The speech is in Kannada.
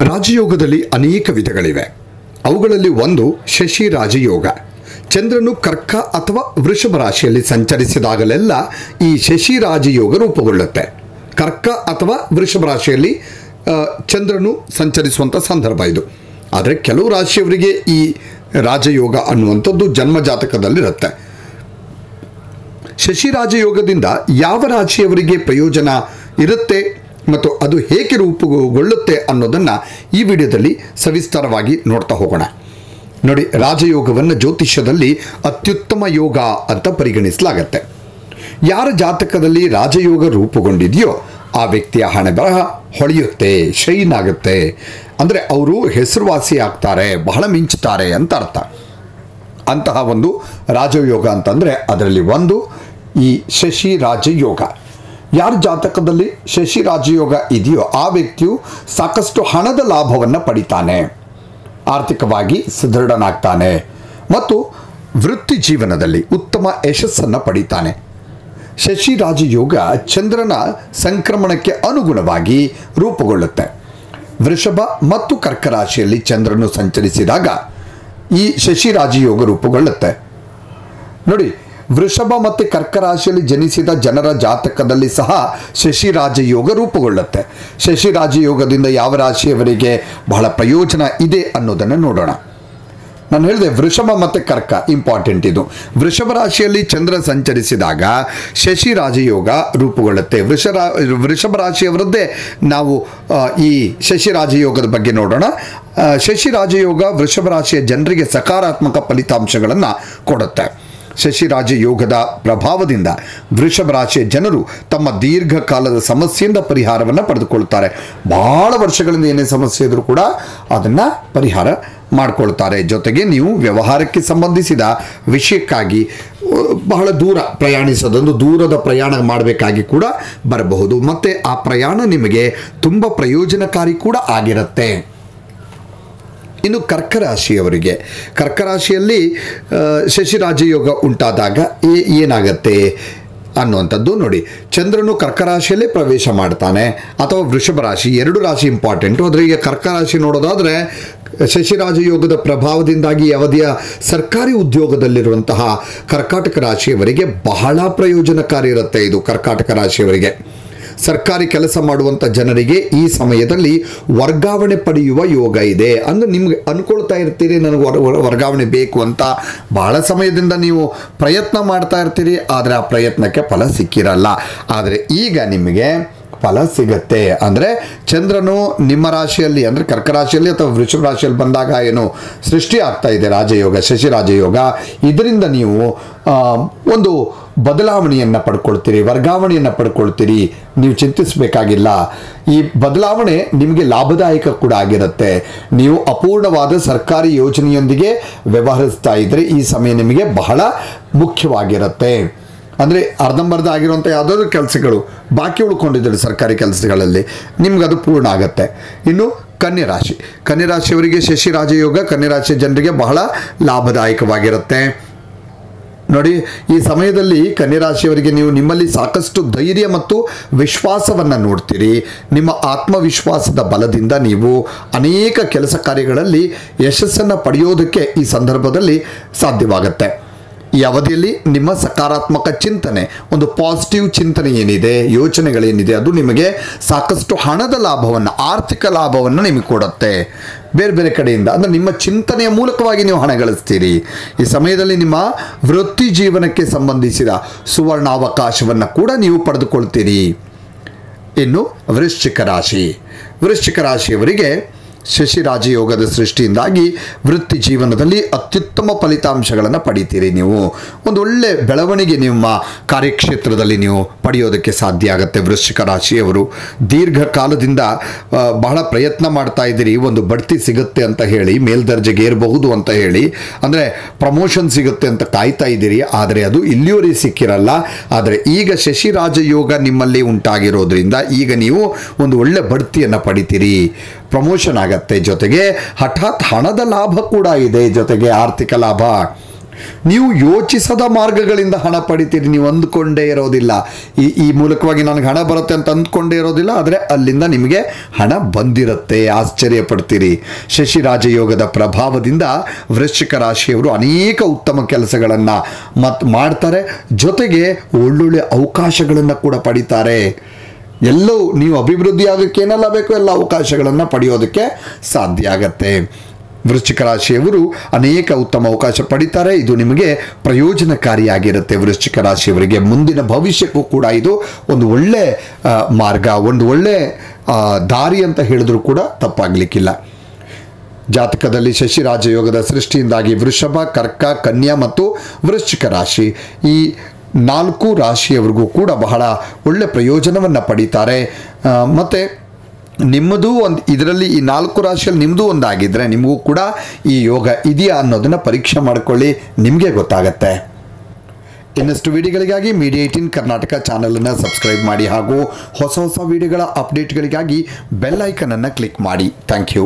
ರಾಜಯೋಗದಲ್ಲಿ ಅನೇಕ ವಿಧಗಳಿವೆ. ಅವುಗಳಲ್ಲಿ ಒಂದು ಶಶಿ ರಾಜಯೋಗ. ಚಂದ್ರನು ಕರ್ಕ ಅಥವಾ ವೃಷಭ ರಾಶಿಯಲ್ಲಿ ಸಂಚರಿಸಿದಾಗಲೆಲ್ಲ ಈ ಶಶಿ ರಾಜಯೋಗ ರೂಪುಗೊಳ್ಳುತ್ತೆ. ಕರ್ಕ ಅಥವಾ ವೃಷಭ ರಾಶಿಯಲ್ಲಿ ಚಂದ್ರನು ಸಂಚರಿಸುವಂಥ ಸಂದರ್ಭ ಇದು. ಆದರೆ ಕೆಲವು ರಾಶಿಯವರಿಗೆ ಈ ರಾಜಯೋಗ ಅನ್ನುವಂಥದ್ದು ಜನ್ಮ ಜಾತಕದಲ್ಲಿರುತ್ತೆ. ಶಶಿ ರಾಜಯೋಗದಿಂದ ಯಾವ ರಾಶಿಯವರಿಗೆ ಪ್ರಯೋಜನ ಇರುತ್ತೆ? ಮತ್ತು ಅದು ಹೇಗೆ ರೂಪುಗೊಳ್ಳುತ್ತೆ ಅನ್ನೋದನ್ನು ಈ ವಿಡಿಯೋದಲ್ಲಿ ಸವಿಸ್ತಾರವಾಗಿ ನೋಡ್ತಾ ಹೋಗೋಣ. ನೋಡಿ, ರಾಜಯೋಗವನ್ನು ಜ್ಯೋತಿಷ್ಯದಲ್ಲಿ ಅತ್ಯುತ್ತಮ ಯೋಗ ಅಂತ ಪರಿಗಣಿಸಲಾಗತ್ತೆ. ಯಾರ ಜಾತಕದಲ್ಲಿ ರಾಜಯೋಗ ರೂಪುಗೊಂಡಿದೆಯೋ ಆ ವ್ಯಕ್ತಿಯ ಹಣೆ ಬರಹ ಹೊಳೆಯುತ್ತೆ, ಶೈನ್ ಆಗುತ್ತೆ. ಅಂದರೆ ಅವರು ಹೆಸರುವಾಸಿ ಆಗ್ತಾರೆ, ಬಹಳ ಮಿಂಚುತ್ತಾರೆ ಅಂತ ಅರ್ಥ. ಅಂತಹ ಒಂದು ರಾಜಯೋಗ ಅಂತಂದರೆ ಅದರಲ್ಲಿ ಒಂದು ಈ ಶಶಿ ರಾಜಯೋಗ ಯಾರ ಜಾತಕದಲ್ಲಿ ಶಶಿ ರಾಜಯೋಗ ಇದೆಯೋ ಆ ವ್ಯಕ್ತಿಯು ಸಾಕಷ್ಟು ಹಣದ ಲಾಭವನ್ನು ಪಡಿತಾನೆ. ಆರ್ಥಿಕವಾಗಿ ಸುದೃಢನಾಗ್ತಾನೆ. ಮತ್ತು ವೃತ್ತಿ ಜೀವನದಲ್ಲಿ ಉತ್ತಮ ಯಶಸ್ಸನ್ನು ಪಡಿತಾನೆ. ಶಶಿ ರಾಜಯೋಗ ಚಂದ್ರನ ಸಂಕ್ರಮಣಕ್ಕೆ ಅನುಗುಣವಾಗಿ ರೂಪುಗೊಳ್ಳುತ್ತೆ. ವೃಷಭ ಮತ್ತು ಕರ್ಕರಾಶಿಯಲ್ಲಿ ಚಂದ್ರನು ಸಂಚರಿಸಿದಾಗ ಈ ಶಶಿ ರಾಜಯೋಗ ರೂಪುಗೊಳ್ಳುತ್ತೆ. ನೋಡಿ ವೃಷಭ ಮತ್ತು ಕರ್ಕ ರಾಶಿಯಲ್ಲಿ ಜನಿಸಿದ ಜನರ ಜಾತಕದಲ್ಲಿ ಸಹ ಶಶಿ ರಾಜಯೋಗ ರೂಪುಗೊಳ್ಳುತ್ತೆ. ಶಶಿ ರಾಜಯೋಗದಿಂದ ಯಾವ ರಾಶಿಯವರಿಗೆ ಬಹಳ ಪ್ರಯೋಜನ ಇದೆ ಅನ್ನೋದನ್ನು ನೋಡೋಣ. ನಾನು ಹೇಳಿದೆ ವೃಷಭ ಮತ್ತು ಕರ್ಕ ಇಂಪಾರ್ಟೆಂಟ್ ಇದು. ವೃಷಭ ರಾಶಿಯಲ್ಲಿ ಚಂದ್ರ ಸಂಚರಿಸಿದಾಗ ಶಶಿ ರಾಜಯೋಗ ರೂಪುಗೊಳ್ಳುತ್ತೆ. ವೃಷ ವೃಷಭ ರಾಶಿಯವರದ್ದೇ ನಾವು ಈ ಶಶಿ ರಾಜಯೋಗದ ಬಗ್ಗೆ ನೋಡೋಣ. ಶಶಿ ರಾಜಯೋಗ ವೃಷಭ ರಾಶಿಯ ಜನರಿಗೆ ಸಕಾರಾತ್ಮಕ ಫಲಿತಾಂಶಗಳನ್ನು ಕೊಡುತ್ತೆ. ಶಶಿ ರಾಜಯೋಗದ ಪ್ರಭಾವದಿಂದ ವೃಷಭ ರಾಶಿಯ ಜನರು ತಮ್ಮ ದೀರ್ಘಕಾಲದ ಸಮಸ್ಯೆಯಿಂದ ಪರಿಹಾರವನ್ನು ಪಡೆದುಕೊಳ್ತಾರೆ ಬಹಳ ವರ್ಷಗಳಿಂದ ಏನೇ ಸಮಸ್ಯೆ ಇದ್ರೂ ಕೂಡ ಅದನ್ನು ಪರಿಹಾರ ಮಾಡಿಕೊಳ್ತಾರೆ. ಜೊತೆಗೆ ನೀವು ವ್ಯವಹಾರಕ್ಕೆ ಸಂಬಂಧಿಸಿದ ವಿಷಯಕ್ಕಾಗಿ ಬಹಳ ದೂರ ಪ್ರಯಾಣಿಸೋದೊಂದು ದೂರದ ಪ್ರಯಾಣ ಮಾಡಬೇಕಾಗಿ ಕೂಡ ಬರಬಹುದು. ಮತ್ತು ಆ ಪ್ರಯಾಣ ನಿಮಗೆ ತುಂಬ ಪ್ರಯೋಜನಕಾರಿ ಕೂಡ ಆಗಿರುತ್ತೆ. ಇನ್ನು ಕರ್ಕರಾಶಿಯವರಿಗೆ. ಕರ್ಕರಾಶಿಯಲ್ಲಿ ಶಶಿರಾಜಯೋಗ ಉಂಟಾದಾಗ ಏ- ಏನಾಗತ್ತೆ ಅನ್ನುವಂಥದ್ದು ನೋಡಿ. ಚಂದ್ರನು ಕರ್ಕರಾಶಿಯಲ್ಲೇ ಪ್ರವೇಶ ಮಾಡ್ತಾನೆ, ಅಥವಾ ವೃಷಭ ರಾಶಿ, ಎರಡು ರಾಶಿ ಇಂಪಾರ್ಟೆಂಟು ಆದರೆ ಈಗ ಕರ್ಕರಾಶಿ ನೋಡೋದಾದರೆ, ಶಶಿರಾಜಯೋಗದ ಪ್ರಭಾವದಿಂದಾಗಿ ಅವಧಿಯ ಸರ್ಕಾರಿ ಉದ್ಯೋಗದಲ್ಲಿರುವಂತಹ ಕರ್ಕಾಟಕ ರಾಶಿಯವರಿಗೆ ಬಹಳ ಪ್ರಯೋಜನಕಾರಿ ಇರುತ್ತೆ ಇದು ಕರ್ಕಾಟಕ ರಾಶಿಯವರಿಗೆ. ಸರ್ಕಾರಿ ಕೆಲಸ ಮಾಡುವಂಥ ಜನರಿಗೆ ಈ ಸಮಯದಲ್ಲಿ ವರ್ಗಾವಣೆ ಪಡೆಯುವ ಯೋಗ ಇದೆ. ಅಂದ್ರೆ ನಿಮ್ಗೆ ಅನ್ಕೊಳ್ತಾ ಇರ್ತೀರಿ, ನನಗೆ ವರ್- ವರ್- ವರ್ಗಾವಣೆ ಬೇಕು ಅಂತ. ಬಹಳ ಸಮಯದಿಂದ ನೀವು ಪ್ರಯತ್ನ ಮಾಡ್ತಾ ಇರ್ತೀರಿ, ಆದರೆ ಆ ಪ್ರಯತ್ನಕ್ಕೆ ಫಲ ಸಿಕ್ಕಿರಲ್ಲ. ಆದರೆ ಈಗ ನಿಮಗೆ ಫಲ ಸಿಗತ್ತೆ. ಅಂದರೆ ಚಂದ್ರನು ನಿಮ್ಮ ರಾಶಿಯಲ್ಲಿ, ಅಂದರೆ ಕರ್ಕ ರಾಶಿಯಲ್ಲಿ ಅಥವಾ ವೃಷಭ ರಾಶಿಯಲ್ಲಿ ಬಂದಾಗ ಏನು ಸೃಷ್ಟಿ ಆಗ್ತಾ ಇದೆ, ರಾಜಯೋಗ ಶಶಿ ರಾಜಯೋಗ ಇದರಿಂದ ನೀವು ಒಂದು ಬದಲಾವಣೆಯನ್ನು ಪಡ್ಕೊಳ್ತೀರಿ, ವರ್ಗಾವಣೆಯನ್ನು ಪಡ್ಕೊಳ್ತೀರಿ. ನೀವು ಚಿಂತಿಸಬೇಕಾಗಿಲ್ಲ. ಈ ಬದಲಾವಣೆ ನಿಮಗೆ ಲಾಭದಾಯಕ ಕೂಡ ಆಗಿರುತ್ತೆ. ನೀವು ಅಪೂರ್ಣವಾದ ಸರ್ಕಾರಿ ಯೋಜನೆಯೊಂದಿಗೆ ವ್ಯವಹರಿಸ್ತಾ ಇದ್ದರೆ ಈ ಸಮಯ ನಿಮಗೆ ಬಹಳ ಮುಖ್ಯವಾಗಿರುತ್ತೆ. ಅಂದರೆ ಅರ್ಧಂಬರ್ಧ ಆಗಿರುವಂಥ ಯಾವುದಾದ್ರೂ ಕೆಲಸಗಳು, ಬಾಕಿ ಉಳ್ಕೊಂಡಿದ್ದಾರೆ ಸರ್ಕಾರಿ ಕೆಲಸಗಳಲ್ಲಿ ನಿಮಗದು ಪೂರ್ಣ ಆಗುತ್ತೆ. ಇನ್ನು ಕನ್ಯರಾಶಿ ರಾಶಿ. ಕನ್ಯಾ ರಾಶಿಯವರಿಗೆ ಶಶಿ ರಾಜಯೋಗ ಕನ್ಯಾ ರಾಶಿಯ ಜನರಿಗೆ ಬಹಳ ಲಾಭದಾಯಕವಾಗಿರುತ್ತೆ. ನೋಡಿ, ಈ ಸಮಯದಲ್ಲಿ ಕನ್ಯರಾಶಿಯವರಿಗೆ ನೀವು ನಿಮ್ಮಲ್ಲಿ ಸಾಕಷ್ಟು ಧೈರ್ಯ ಮತ್ತು ವಿಶ್ವಾಸವನ್ನು ನೋಡ್ತೀರಿ. ನಿಮ್ಮ ಆತ್ಮವಿಶ್ವಾಸದ ಬಲದಿಂದ ನೀವು ಅನೇಕ ಕೆಲಸ ಕಾರ್ಯಗಳಲ್ಲಿ ಯಶಸ್ಸನ್ನು ಪಡೆಯೋದಕ್ಕೆ ಈ ಸಂದರ್ಭದಲ್ಲಿ ಸಾಧ್ಯವಾಗುತ್ತೆ. ಈ ಅವಧಿಯಲ್ಲಿ ನಿಮ್ಮ ಸಕಾರಾತ್ಮಕ ಚಿಂತನೆ, ಒಂದು ಪಾಸಿಟಿವ್ ಚಿಂತನೆ ಏನಿದೆ, ಯೋಚನೆಗಳೇನಿದೆ, ಅದು ನಿಮಗೆ ಸಾಕಷ್ಟು ಹಣದ ಲಾಭವನ್ನು, ಆರ್ಥಿಕ ಲಾಭವನ್ನು ನಿಮಗೆ ಕೊಡುತ್ತೆ. ಬೇರೆ ಬೇರೆ ಕಡೆಯಿಂದ, ಅಂದರೆ ನಿಮ್ಮ ಚಿಂತನೆಯ ಮೂಲಕವಾಗಿ ನೀವು ಹಣ ಗಳಿಸ್ತೀರಿ. ಈ ಸಮಯದಲ್ಲಿ ನಿಮ್ಮ ವೃತ್ತಿ ಜೀವನಕ್ಕೆ ಸಂಬಂಧಿಸಿದ ಸುವರ್ಣಾವಕಾಶವನ್ನು ಕೂಡ ನೀವು ಪಡೆದುಕೊಳ್ತೀರಿ. ಇನ್ನು ವೃಶ್ಚಿಕ ರಾಶಿ. ವೃಶ್ಚಿಕ ರಾಶಿಯವರಿಗೆ ಶಶಿ ರಾಜಯೋಗದ ಸೃಷ್ಟಿಯಿಂದಾಗಿ ವೃತ್ತಿ ಜೀವನದಲ್ಲಿ ಅತ್ಯುತ್ತಮ ಫಲಿತಾಂಶಗಳನ್ನು ಪಡಿತೀರಿ ನೀವು. ಒಂದು ಒಳ್ಳೆ ಬೆಳವಣಿಗೆ ನಿಮ್ಮ ಕಾರ್ಯಕ್ಷೇತ್ರದಲ್ಲಿ ನೀವು ಪಡೆಯೋದಕ್ಕೆ ಸಾಧ್ಯ ಆಗುತ್ತೆ. ವೃಶ್ಚಿಕ ರಾಶಿಯವರು ದೀರ್ಘಕಾಲದಿಂದ ಬಹಳ ಪ್ರಯತ್ನ ಮಾಡ್ತಾ ಇದ್ದೀರಿ. ಒಂದು ಬಡ್ತಿ ಸಿಗುತ್ತೆ ಅಂತ ಹೇಳಿ, ಮೇಲ್ದರ್ಜೆಗೆ ಏರಬಹುದು ಅಂತ ಹೇಳಿ, ಅಂದರೆ ಪ್ರಮೋಷನ್ ಸಿಗುತ್ತೆ ಅಂತ ಕಾಯ್ತಾ ಇದ್ದೀರಿ. ಆದರೆ ಅದು ಇಲ್ಲಿಯವರೆಗೆ ಸಿಕ್ಕಿರಲ್ಲ. ಆದರೆ ಈಗ ಶಶಿ ರಾಜಯೋಗ ನಿಮ್ಮಲ್ಲಿ ಉಂಟಾಗಿರೋದ್ರಿಂದ ಈಗ ನೀವು ಒಂದು ಒಳ್ಳೆ ಬಡ್ತಿಯನ್ನು ಪಡಿತೀರಿ. ಪ್ರಮೋಷನ್ ಆಗತ್ತೆ. ಜೊತೆಗೆ ಹಠಾತ್ ಹಣದ ಲಾಭ ಕೂಡ ಇದೆ ಜೊತೆಗೆ ಆರ್ಥಿಕ ಲಾಭ. ನೀವು ಯೋಚಿಸದ ಮಾರ್ಗಗಳಿಂದ ಹಣ ಪಡಿತೀರಿ, ನೀವು ಅಂದ್ಕೊಂಡೇ ಇರೋದಿಲ್ಲ. ಈ ಈ ಮೂಲಕವಾಗಿ ನನಗೆ ಹಣ ಬರುತ್ತೆ ಅಂತ ಅಂದ್ಕೊಂಡೇ ಇರೋದಿಲ್ಲ, ಆದರೆ ಅಲ್ಲಿಂದ ನಿಮಗೆ ಹಣ ಬಂದಿರುತ್ತೆ ಆಶ್ಚರ್ಯ ಪಡ್ತೀರಿ ಶಶಿ ರಾಜಯೋಗದ ಪ್ರಭಾವದಿಂದ ವೃಶ್ಚಿಕ ರಾಶಿಯವರು ಅನೇಕ ಉತ್ತಮ ಕೆಲಸಗಳನ್ನು ಮತ್, ಮಾಡ್ತಾರೆ, ಜೊತೆಗೆ ಒಳ್ಳೊಳ್ಳೆ ಅವಕಾಶಗಳನ್ನು ಕೂಡ ಪಡಿತಾರೆ. ಎಲ್ಲವೂ ನೀವು ಅಭಿವೃದ್ಧಿ ಆಗೋಕ್ಕೆ ಏನೆಲ್ಲ ಬೇಕೋ ಎಲ್ಲ ಅವಕಾಶಗಳನ್ನು ಪಡೆಯೋದಕ್ಕೆ ಸಾಧ್ಯ ಆಗತ್ತೆ. ವೃಶ್ಚಿಕ ರಾಶಿಯವರು ಅನೇಕ ಉತ್ತಮ ಅವಕಾಶ ಪಡಿತಾರೆ. ಇದು ನಿಮಗೆ ಪ್ರಯೋಜನಕಾರಿಯಾಗಿರುತ್ತೆ ವೃಶ್ಚಿಕ ರಾಶಿಯವರಿಗೆ. ಮುಂದಿನ ಭವಿಷ್ಯಕ್ಕೂ ಕೂಡ ಇದು ಒಂದು ಒಳ್ಳೆ ಮಾರ್ಗ, ಒಂದು ಒಳ್ಳೆ ದಾರಿ ಅಂತ ಹೇಳಿದ್ರೂ ಕೂಡ ತಪ್ಪಾಗಲಿಕ್ಕಿಲ್ಲ. ಜಾತಕದಲ್ಲಿ ಶಶಿ ರಾಜಯೋಗದ ಸೃಷ್ಟಿಯಿಂದಾಗಿ ವೃಷಭ, ಕರ್ಕ, ಕನ್ಯಾ ಮತ್ತು ವೃಶ್ಚಿಕ ರಾಶಿ ಈ ನಾಲ್ಕು ರಾಶಿಯವರಿಗೂ ಕೂಡ ಬಹಳ ಒಳ್ಳೆ ಪ್ರಯೋಜನವನ್ನು ಪಡೀತಾರೆ. ಮತ್ತು ನಿಮ್ಮದು ಒಂದು, ಇದರಲ್ಲಿ ಈ ನಾಲ್ಕು ರಾಶಿಯಲ್ಲಿ ನಿಮ್ಮದು ಒಂದಾಗಿದ್ದರೆ ನಿಮಗೂ ಕೂಡ ಈ ಯೋಗ ಇದೆಯಾ ಅನ್ನೋದನ್ನು ಪರೀಕ್ಷೆ ಮಾಡಿಕೊಳ್ಳಿ, ನಿಮಗೆ ಗೊತ್ತಾಗತ್ತೆ. ಇನ್ನಷ್ಟು ವಿಡಿಯೋಗಳಿಗಾಗಿ ಮೀಡಿಯಾ ಏಯ್ಟೀನ್ ಕರ್ನಾಟಕ ಚಾನಲನ್ನು ಸಬ್ಸ್ಕ್ರೈಬ್ ಮಾಡಿ ಹಾಗೂ ಹೊಸ ಹೊಸ ವಿಡಿಯೋಗಳ ಅಪ್ಡೇಟ್ಗಳಿಗಾಗಿ ಬೆಲ್ ಐಕನನ್ನು ಕ್ಲಿಕ್ ಮಾಡಿ. Thank you.